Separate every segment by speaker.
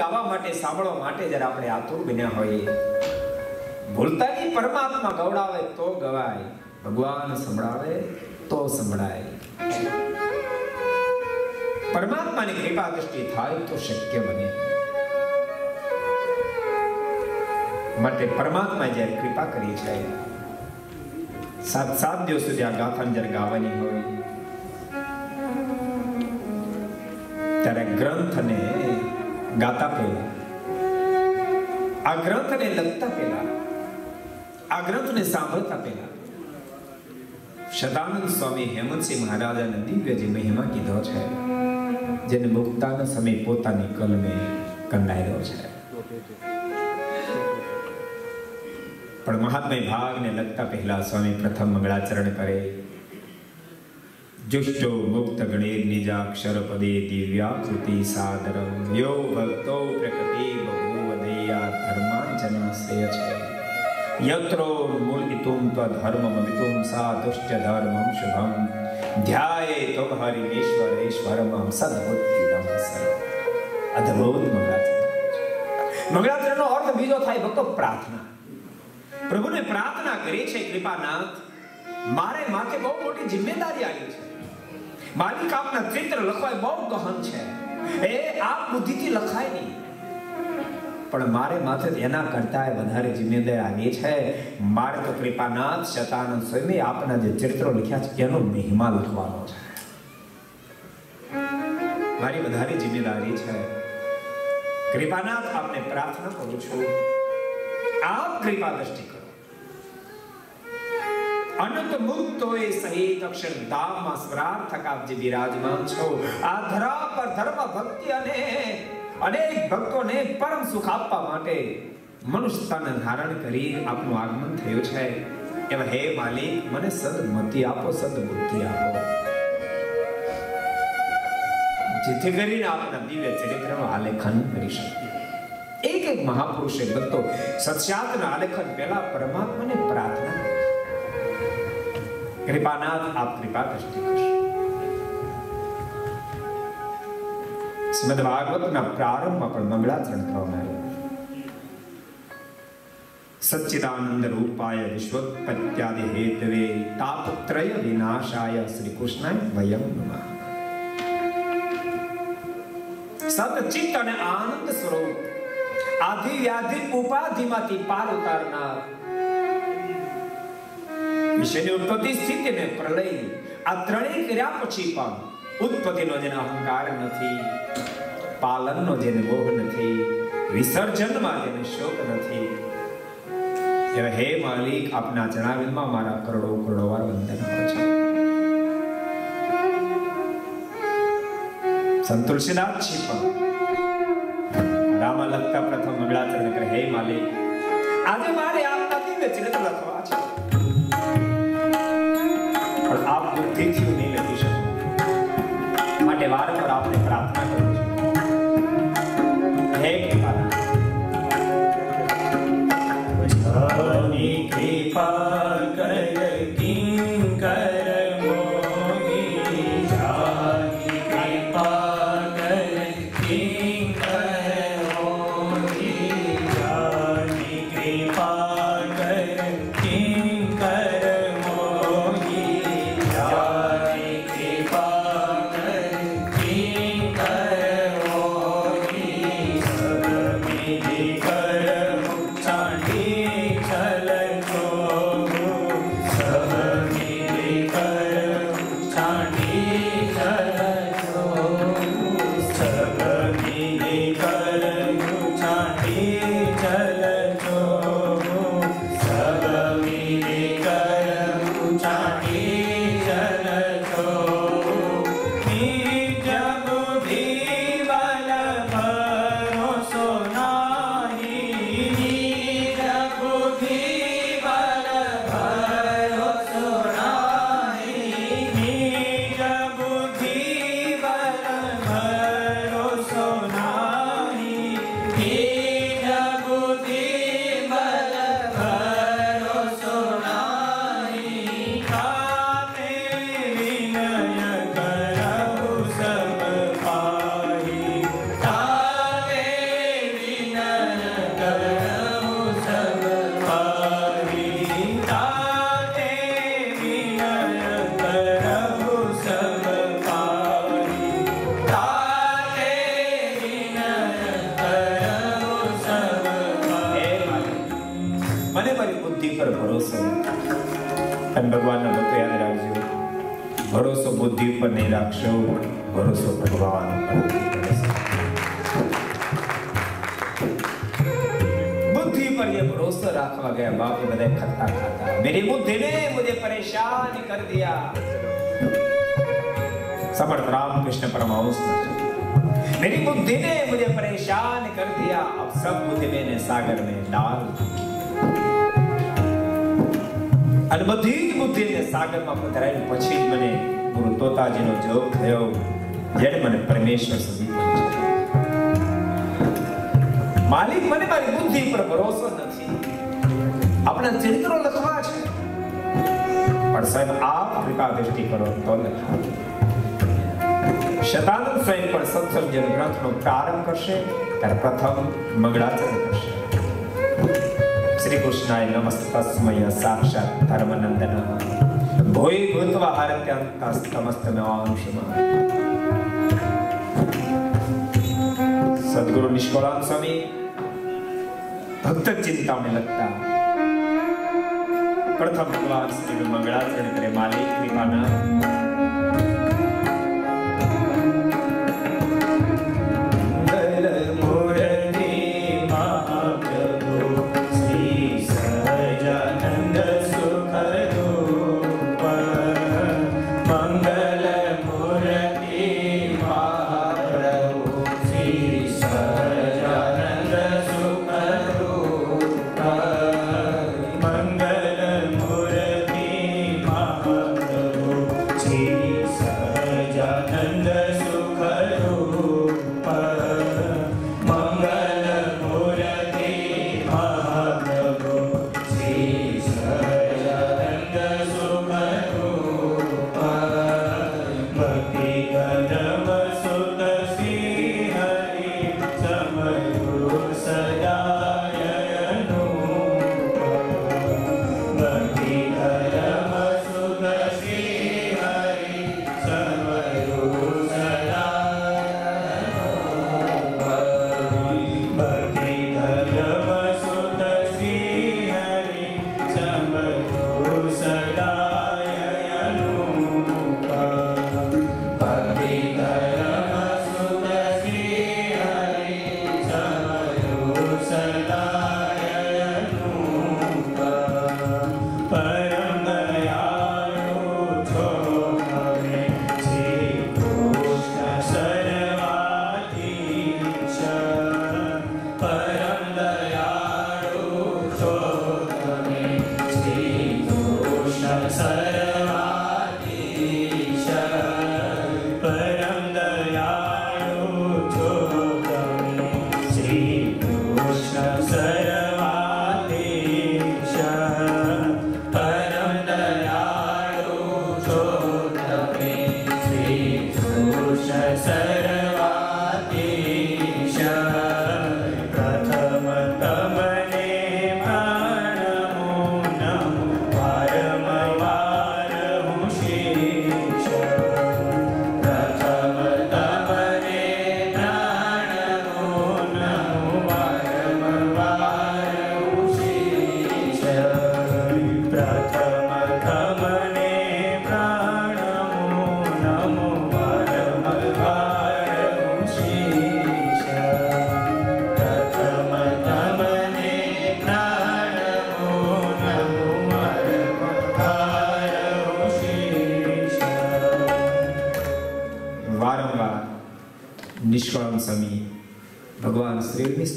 Speaker 1: ગાવા માટે, સાંભળવા માટે જ્યારે આપણે આતુર બન્યા હોઈએ. ભૂલતાની પરમાત્મા ગવડાવે તો ગવાય. ભગવાન સંભળાવે તો સંભળાય. પરમાત્માની કૃપા દ્રષ્ટિ થાય તો શક્ય બને. માટે પરમાત્મા જ્યારે કૃપા કરી છે સાત સાત દિવસ સુધી આ ગાથાને જ્યારે ગાવાની હોય, ત્યારે ગ્રંથને ગાતા પહેલા. આ ગ્રંથને લખતા પહેલા, આ ગ્રંથને સાંભળતા પહેલા, સદાનંદ સ્વામી હેમંતસિંહ મહારાજાને દિવ્ય જે મહિમા કીધો છે, જેને મુક્તાના સમય પોતાની કલમે કંડાયેલો છે. પણ મહાત્મય ભાગને લગતા પહેલા સ્વામી પ્રથમ મંગળાચરણ કરે. ભક્તો પ્રકૃતિ બહુવદયા ધર્માંજનાશ્રય છે યત્રો મૂળિતુમ ત્વધર્મમ વિતુમ સા દુષ્ટ ધર્મ શુભમ ધ્યાય તો હરિમેશ્વર ઈશ્વરમ સદબુદ્ધિદમ સર અદ્ભુત મંગળાચરણ મંગળાચરણનો અર્થ બીજો થાય ભક્તો પ્રાર્થના। પ્રભુને પ્રાર્થના કરી છે, કૃપાનાથ, મારે માથે બહુ મોટી જિમ્મેદારી આવી છે। મારી કામના ચિત્ર લખવાય બહુ ગહન છે. એ આ બુદ્ધિથી લખાય નહીં. પણ મારે માથે એના કરતા વધારે જિમ્મેદારી આવી છે, મારે તો કૃપાનાથ શતાનંદ સ્વામી આપના જે ચરિત્રો લખ્યા છે, એનો મહિમા લખવાનો છે. મારી વધારે જિમ્મેદારી છે. કૃપાનાથ આપને પ્રાર્થના કરું છું. આપ કૃપા દ્રષ્ટિ કરો. અનંત મુક્તોએ સહિત અક્ષરધામમાં સ્વરાર્થક આપ જે બિરાજમાન છો. આ ધરા પર ધર્મ ભક્તિ અને અનેક ભક્તોને પરમ સુખ આપવા માટે મનુષ્ય તન ધારણ કરી આપનું આગમન થયું છે. એમ હે માલિક, મને સદમતિ આપો, સદબુદ્ધિ આપો. જેથી કરીને આપના દિવ્ય ચરિત્રનું આલેખન કરી શકીએ. એક એક મહાપુરુષે ભક્તો સત્યાતના આલેખન પહેલા પરમાત્માને પ્રાર્થના કૃપાનાથ આપ કૃપા દ્રષ્ટિ કરશો શ્રીમદ ભાગવતના પ્રારંભમાં પણ મંગળાચરણ કરવામાં આવ્યું સચ્ચિદાનંદ રૂપાય વિશ્વોત્પત્યાદિ હેતવે તાપત્રય વિનાશાય શ્રી કૃષ્ણ વયમ નમઃ સતચિત્ત અને આનંદ સ્વરૂપ આધિ વ્યાધિ ઉપાધિમાંથી પાર ઉતારનાર વિષયની ઉત્પત્તિ સ્થિતિ ને પ્રલય. આ ત્રણેય કર્યા પછી પણ ઉત્પત્તિનો જેને અહંકાર નથી, પાલનનો જેને મોહ નથી, વિસર્જનમાં જેને શોક નથી. એવા હે માલિક, આપના જણાવેલમાં મારા કરોડો કરોડો વાર વંદન હોય છે. સંતુલસીનાથજી પણ. રામા લખતા પ્રથમ મંગળાચરણ કરે, હે માલિક, આજે મારે આપના દિવ્ય ચરિત્ર લખવા છે.
Speaker 2: કૃપા અને ભગવાનના ભક્તો યાદ રાખજો ભરોસો બુદ્ધિ ઉપર નહીં રાખશો ભરોસો ભગવાન ઉપર बुद्धि पर ये भरोसा रखवा गया बाप ये बड़े खट्टा खाता मेरी बुद्धि ने मुझे परेशान कर दिया समर्थ रामकृष्ण परमहंस मेरी बुद्धि ने मुझे परेशान कर दिया अब सब बुद्धि मैंने सागर में डाल અને બધી જ બુદ્ધિને સાગરમાં પધરાવી પછી જ મને ગુરુ તોતાજીનો જોગ થયો જેને મને પરમેશ્વર સુધી. માલિક મને મારી બુદ્ધિ પર ભરોસો નથી. આપણા ચરિત્રો લખવા છે. પણ સાહેબ, આપ કૃપા દ્રષ્ટિ કરો તો લખાવો શતાનંદ સ્વયં પણ સત્સંગ ગ્રંથનો પ્રારંભ કરશે, ત્યારે પ્રથમ મંગળાચરણ કરશે. શ્રી કૃષ્ણાય નમસ્તસ્મય સાક્ષાત ધર્મનંદન ભોય ભૂતવા હારત્યંતસ્તમસ્તમેવાંશમાં સદગુરુ નિષ્કળાન સ્વામી ભક્ત ચિંતાઓને લગતા પ્રથમ ભગવાન શ્રી મંગળાચરણ કરે માલિક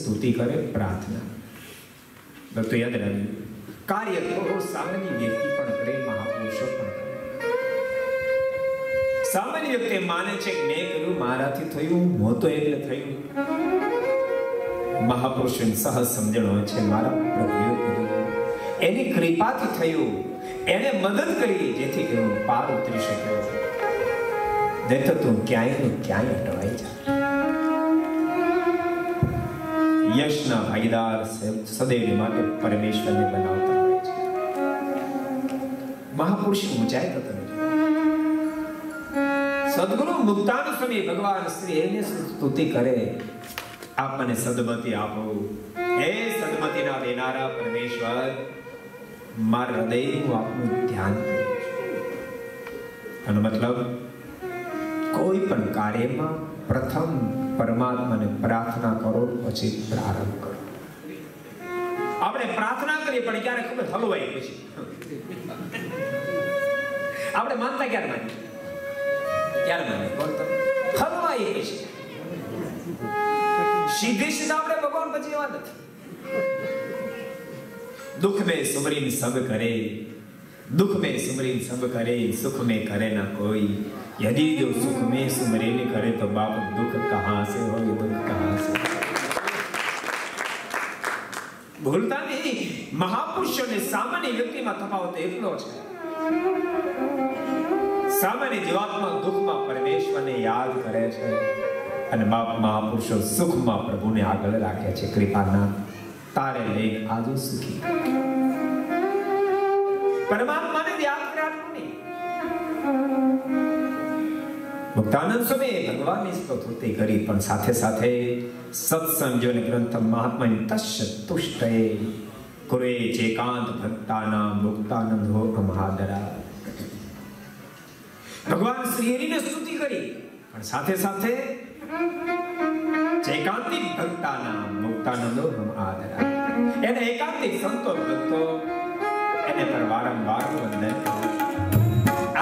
Speaker 2: સ્તુતિ કરે, પ્રાર્થના. ભક્તો, યાદ રાખ્યું કાર્ય તો સામાન્ય વ્યક્તિ પણ કરે, મહાપુરુષો પણ કરે. સામાન્ય વ્યક્તિ માને છે કે મેં કર્યું, મારાથી થયું, હું તો એટલે થયું. મહાપુરુષોની સહજ સમજણ હોય છે, મારા પ્રભુએ કર્યું. એની કૃપાથી થયું. એને મદદ કરી, જેથી હું પાર ઉતરી શક્યો નહીં તો તું ક્યાંય ક્યાંય અટવાઈ જાય. યશના ભાગીદાર સદૈવ માટે પરમેશ્વરને બનાવતા હોય છે. મહાપુરુષની ઊંચાઈ તો સદગુરુ મુક્તાન સ્વામી ભગવાન શ્રી એને સ્તુતિ કરે? આપણને સદમતી આપો. હે સદમતીના દેનારા પરમેશ્વર,
Speaker 1: મારા હૃદયનું આપનું ધ્યાન કરું છું. મતલબ, કોઈ પણ કાર્યમાં પ્રથમ પરમાત્માને પ્રાર્થના કરો, પછી પ્રારંભ કરો. આપણે પ્રાર્થના કરીએ, પણ ક્યારે ખબર હલવાઈ પછી. આપણે માનતા ક્યારે માની ક્યારે માની બોલ પછી. સીધી સીધા આપણે ભગવાન પછી વાત નથી. દુઃખ મેં સુમરીન સબ કરે, દુઃખ મેં સુમરીન સબ કરે, સુખ મે કરે ના કોઈ. यदि जो सुख में सुमरिन करे तो बाप दुख कहां से हो दुख कहां से ભૂલતા નહીં મહાપુરુષોને સામાન્ય વ્યક્તિમાં તફાવત એટલો છે સામાન્ય જીવાત્મા દુઃખમાં પરમેશ્વરને યાદ કરે છે અને બાપ મહાપુરુષો સુખમાં પ્રભુને આગળ રાખે છે કૃપાના તારે લઈને આજે સુખી પરમાત્માને યાદ કરવાનું નહીં ભક્તાનંદ સ્વામી ભગવાનની સ્તુતિ કરી, પણ સાથે સાથે સત્સંજોન ગ્રંથ મહાત્મા તસ્ય તુષ્ટે કુરે ચેકાંત ભક્તાના મુક્તાનંદ હો મહાદરા ભગવાન શ્રી હરિને સ્તુતિ કરી, પણ સાથે સાથે એકાંતિક ભક્તાના મુક્તાનંદ હો મહાદરા એને એકાંતિક સંતો ભક્તો, એને પર વારંવાર વંદન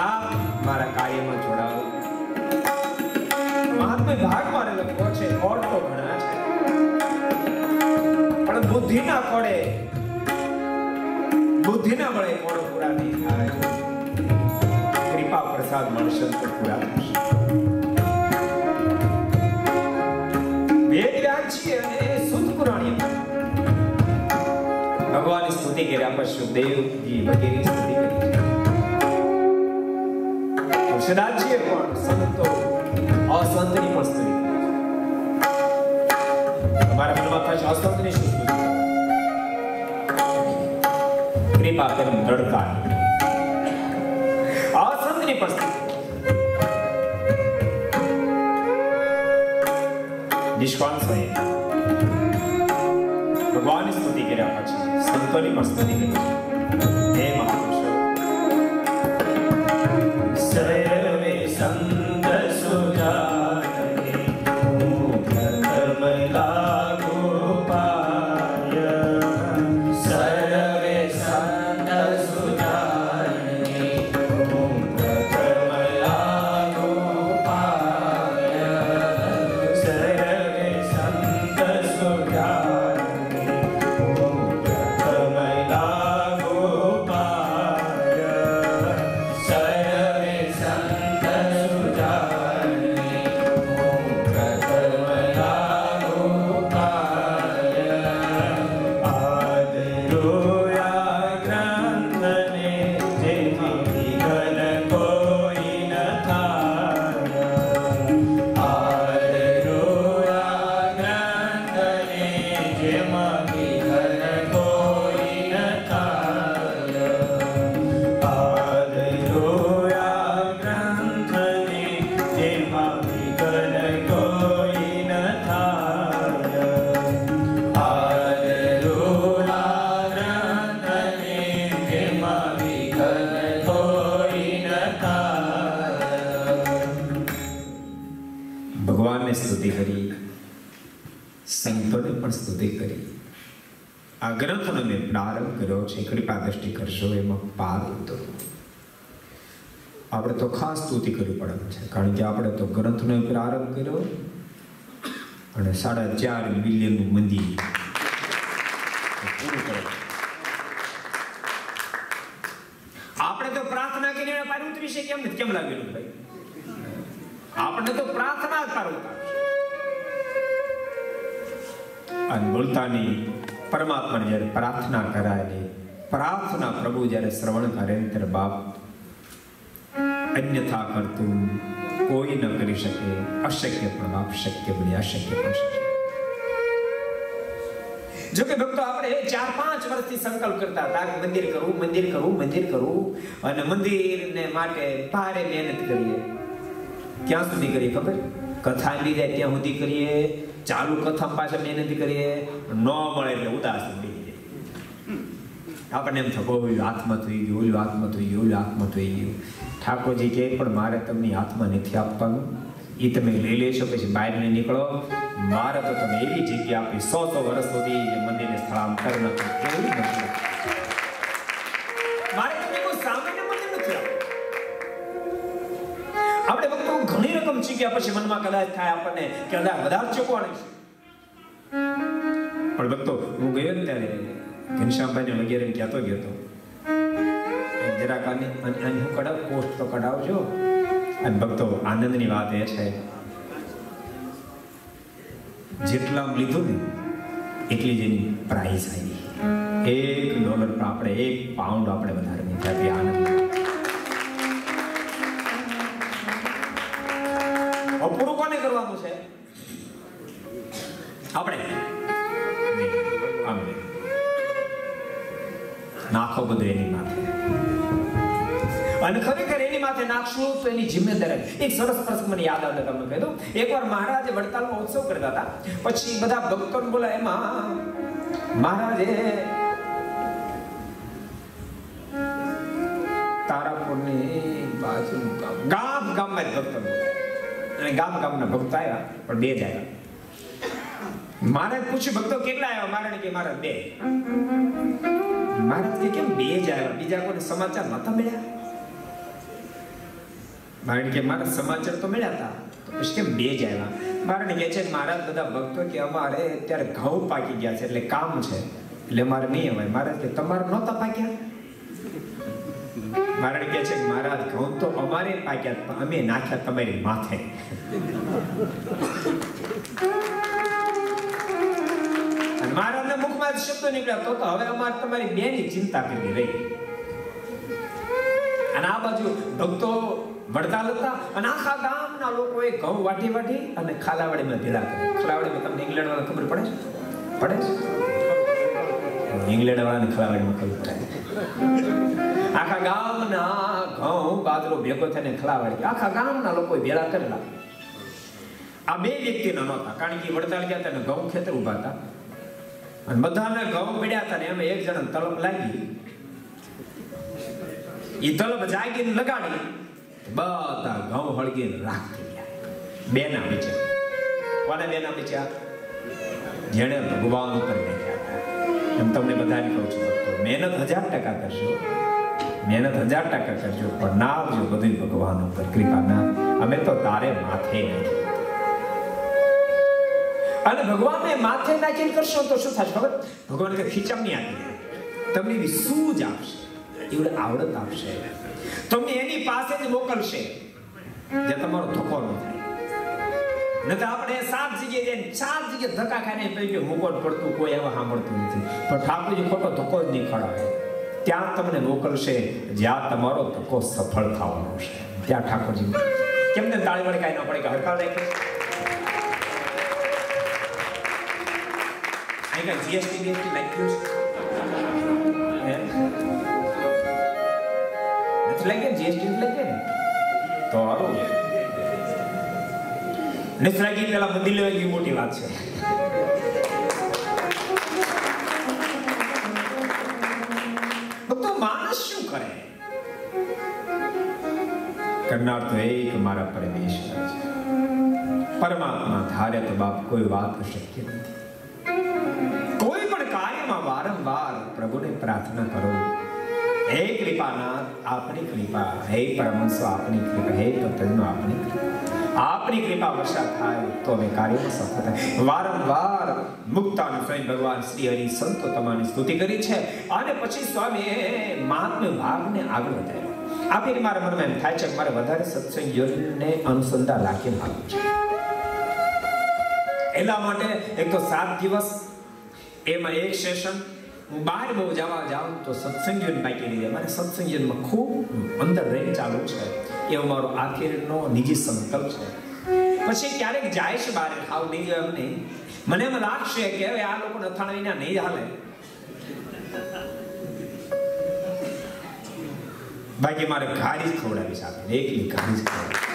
Speaker 1: આ મારા કાર્યમાં જોડાવો મહાત્મા ભાગ મારે લખવો છે? ઓર તો ઘણા પણ બુદ્ધિના કોડે બુદ્ધિના મળે મોડો પૂરા નહીં પ્રસાદ મળશે તો પૂરા વેદ વ્યાચી અને પુરાણી ભગવાનની સ્તુતિ કર્યા પછી સુખદેવજી વગેરે સ્તુતિ કરી. તુલસીદાસજીએ પણ સંતો અસંતની પણ સ્તુતિ તમારા મનમાં થશે અસંતની શું સ્તુતિ કૃપા કરી દ્રઢતા. અસંતની પણ સ્તુતિ નિષ્કાળ સ્વયં સ્તુતિ કર્યા પછી સંતોની પણ હે મહાપુરુષો ભગવાનને સ્તુતિ કરી, સંતોને પણ સ્તુતિ કરી. આ ગ્રંથનો મેં પ્રારંભ કર્યો છે, કૃપા દ્રષ્ટિ કરશો એમાં પાર ઉતરો આપણે તો ખાસ સ્તુતિ કરવી પડે છે, કારણ કે આપણે તો ગ્રંથનો પ્રારંભ કર્યો અને સાડા ચાર મિલિયનનું મંદિર આપણે તો પ્રાર્થના કરીને પાર ઉતરી છે કેમ કેમ લાગેલું? પ્રાર્થના જ અને બોલતાની પરમાત્માને જ્યારે પ્રાર્થના કરાય ને પ્રાર્થના પ્રભુ જ્યારે શ્રવણ કરે ત્યારે બાપ અન્યથા કરતું કોઈ ન કરી શકે, અશક્ય પણ બાપ શક્ય બની, અશક્ય પણ શક્ય. જો કે ભક્તો, આપણે ચાર પાંચ વર્ષથી સંકલ્પ કરતા હતા કે મંદિર કરવું મંદિર કરવું મંદિર કરવું અને મંદિરને માટે ભારે મહેનત કરીએ. ક્યાં સુધી કરીએ ખબર? કથા આવી જાય ત્યાં સુધી કરીએ, ચાલુ કથા પાછળ મહેનત કરીએ, ન મળે એટલે ઉદાસ થઈ જાય આપણને એમ થકો ઓલું હાથમાં થઈ ગયું ઓલું હાથમાં થઈ ગયું ઓલું હાથમાં થઈ ગયું. ઠાકોરજી કહે, પણ મારે તમને હાથમાં નથી આપવાનું. એ તમે લઈ લેશો, પછી નહીં નીકળો. મારે તો તમે એવી જગ્યા આપી, સો સો વર્ષ સુધી મંદિરને સ્થળાંતર નથી કેવું નથી ચૂક્યા પછી મનમાં કદાચ થાય આપણને કે કદાચ વધારે ચૂકવાની પણ ભક્તો, હું ગયો ને ત્યારે ઘનશ્યામભાઈ ને વગેરે કહેતો ગયો હતો જરાક આને આને હું કડાવ પોસ્ટ તો કઢાવજો. અને ભક્તો, આનંદની વાત એ છે જેટલા લીધું ને, એટલી જ એની પ્રાઇઝ આવી. એક ડોલર આપણે, એક પાઉન્ડ આપણે વધારે આનંદ કરવાનું છે? આપણે. નાખો બધું એની માથે. અને ખરેખર એની માથે નાખશું તો એની જિમ્મેદારી. એક સરસ પ્રસંગ મને યાદ આવે તમને કહી એકવાર મહારાજે વડતાલમાં ઉત્સવ કરતા હતા. પછી બધા ભક્તોને બોલા એમાં મહારાજે, તારાપુરની બાજુ ગામ. ગામ ગામમાં જ ભક્તો અને ગામ ગામના ભક્તો આવ્યા, પણ બે જ આવ્યા. મહારાજ પૂછ્યું, ભક્તો કેટલા આવ્યા? મહારાજ કે, મારા બે. મહારાજ કે, કેમ બે જ આવ્યા? બીજા કોઈ સમાચાર નતા મળ્યા? મારણ કે, મારા સમાચાર તો મળ્યા હતા તો પછી કેમ બે જ આવ્યા? મારણ કે છે મહારાજ બધા ભક્તો કે અમારે અત્યારે ઘઉં પાકી ગયા છે, એટલે કામ છે, એટલે મારે નહીં અવાય. મહારાજ કે, તમારે નહોતા પાક્યા? મહારાજ કે છે મહારાજ ઘઉં તો અમારે પાક્યા અમે નાખ્યા તમારી માથે. મહારાજના મુખમાં શબ્દો નીકળ્યા, તો તો હવે અમારે તમારી બેની ચિંતા કરવી રહી. અને આ બાજુ ભક્તો વડતાલ હતા અને આખા ગામના લોકોએ ઘઉં વાટી વાટી અને ખાલાવાડીમાં ભેળા કર્યા. ખાલાવાડીમાં તમને ઇંગ્લેન્ડ વાળા ખબર પડે છે? પડે છે? ઇંગ્લેન્ડ વાળાને ખાલાવાડીમાં ખબર પડે. આખા ગામના ઘઉં બાજરો ભેગો થઈને ખલાવાડી આખા ગામના લોકોએ ભેળા કરેલા આ બે વ્યક્તિના નહોતા કારણ કે વડતાલ ગયા હતા ઘઉં ખેતર ઊભા હતા. અને બધાને ઘઉં પીડ્યા હતા ને એમ એક જણ તલપ લાગી. એ તલપ જાગીને લગાડી. બધા ઘઉં હળગીને રાખ થઈ ગયા. બેના બીચા કોને બેના બીચા જેણે ભગવાન ઉપર બેઠા એમ તમને બધાને કહું છું મહેનત હજાર ટકા કરશો મહેનત હજાર ટકા કરજો, પણ ના આવજો બધું ભગવાન ઉપર. કૃપા ના, અમે તો તારે માથે નાખી અને ભગવાનને માથે નાખીને કરશો તો શું થશે ખબર? ભગવાન કે ખીચમની આપી તમને એવી સૂઝ આપશે. એવડે આવડત આપશે. તમને એની પાસે જ મોકલશે. જે તમારો ધક્કો ન થાય. નહીં તો આપણે સાત જગ્યાએ જઈને ચાર જગ્યાએ ધક્કા ખાઈને પછી મુકોટ પડતું કોઈ એવા સાંભળતું નથી. પણ ઠાકોરજી ખોટો ધક્કો જ નહીં ખડાવે ત્યાં તમને મોકલશે, જ્યાં તમારો તકો સફળ થવાનો છે. ત્યાં ઠાકોરજી કેમ ને તાળી વડે કાંઈ ન પડે કે હડકાળ રાખે? અહીં કાંઈ જીએસટી બીએસટી નાખ્યું છે? નથી લાગે જીએસટી લાગ્યા તો સારું નથી લાગી પેલા મંદિર લેવા મોટી વાત છે. કરનાર તો એક મારા પરમેશ્વર છે. પરમાત્મા ધારે તો બાપ કોઈ વાત શક્ય નથી. કોઈ પણ કાર્યમાં વારંવાર પ્રભુને પ્રાર્થના કરો. હે કૃપાનાથ, આપની કૃપા. હે પરમંશો આપની કૃપા. હે તત્વનો આપની કૃપા. આપની કૃપા વર્ષા થાય તો અમે કાર્યમાં સફળ થાય. વારંવાર મુક્તાન સ્વયં ભગવાન શ્રી હરિ સંતો તમારી સ્તુતિ કરી છે. અને પછી સ્વામીએ મહાત્મ્ય ભાગને આગળ વધાર્યો આ મારા મનમાં એમ થાય છે મારે વધારે સત્સંગ યોજને અનુસંધાન રાખી આવવું છે. એટલા માટે એક તો સાત દિવસ, એમાં એક સેશન હું બહાર બહુ જવા જાઉં તો સત્સંગીઓને બાકી રહી જાય. મારે સત્સંગીઓમાં ખૂબ અંદર રહીને ચાલુ છે. એવો મારો આખીરનો નિજી સંકલ્પ છે. પછી ક્યારેક જાય છે બહાર, ખાવ નહીં ગયો એમ નહીં મને એમ લાગશે કે હવે આ લોકો નથાણવીના વિના નહીં હાલે. બાકી મારે ઘારી જ ખવડાવી સાથે એકલી ઘારી જ ખવડાવી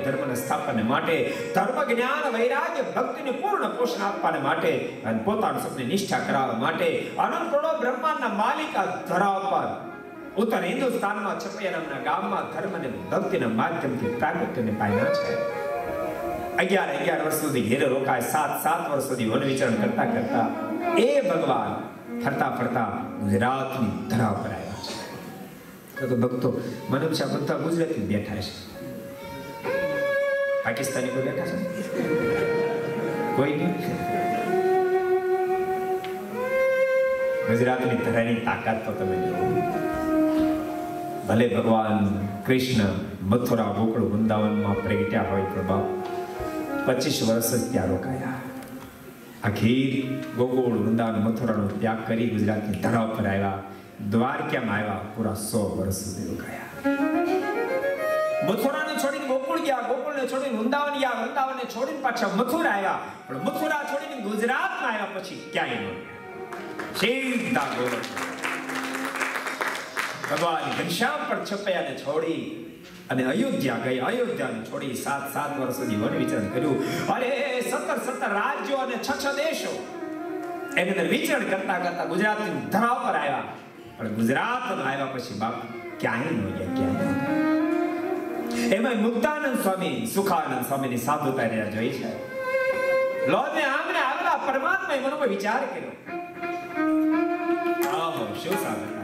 Speaker 1: ધર્મના સ્થાપન માટે ધર્મ જ્ઞાન વૈરાગ્ય ભક્તિને પૂર્ણ પોષણ આપવા માટે અને પોતાનું સપને કરાવવા માટે અનંત બ્રહ્માંડના માલિક આ પર ઉત્તર હિન્દુસ્તાનમાં છપૈયા નામના ગામમાં ધર્મ અને ભક્તિના માધ્યમથી પ્રાગત્યને પામ્યા છે અગિયાર અગિયાર વર્ષ સુધી ઘેરે રોકાય, સાત સાત વર્ષ સુધી વન વિચરણ કરતા કરતા એ ભગવાન ફરતા ફરતા ગુજરાતની ધરા પર આવ્યા છે. તો ભક્તો મને છે બધા ગુજરાતી બેઠા છે. પાકિસ્તાની કોઈ બેઠા છે? કોઈ નહીં? ગુજરાતની ધરાની તાકાત તો તમે જોવો ભલે ભગવાન કૃષ્ણ મથુરા, ગોકળ, વૃંદાવનમાં પ્રગટ્યા હોય પ્રભાવ પચીસ વર્ષ જ ત્યાં રોકાયા. આખી ગોકુળ વૃંદાવન મથુરાનો ત્યાગ કરી ગુજરાતની ધરા પર આવ્યા. દ્વારકામાં આવ્યા, પૂરા સો વર્ષ સુધી રોકાયા. મથુરાને છોડીને ગોકુળ ગયા, ગોકુળને છોડીને વૃંદાવન ગયા, વૃંદાવનને છોડીને પાછા મથુરા આવ્યા. પણ મથુરા છોડીને ગુજરાતમાં આવ્યા પછી ક્યાંય ન સીધા ગોવર્ધન ભગવાન ઘનશ્યામ પર છપૈયાને છોડી અને અયોધ્યા ગઈ, અયોધ્યાને છોડી સાત સાત વર્ષ સુધી વન વિચરણ કર્યું. અરે, સત્તર સત્તર રાજ્યો અને છ છ દેશો એની અંદર વિચરણ કરતા કરતા ગુજરાતની ધરા પર આવ્યા. પણ ગુજરાતમાં આવ્યા પછી બાપ ક્યાંય ન ગયા, ક્યાંય. એમાં મુક્તાનંદ સ્વામી, સુખાનંદ સ્વામીની સાધુતા રહ્યા જોઈ છે. લોને આમને આવેલા પરમાત્માએ મનમાં વિચાર કર્યો. આહો શું સાધન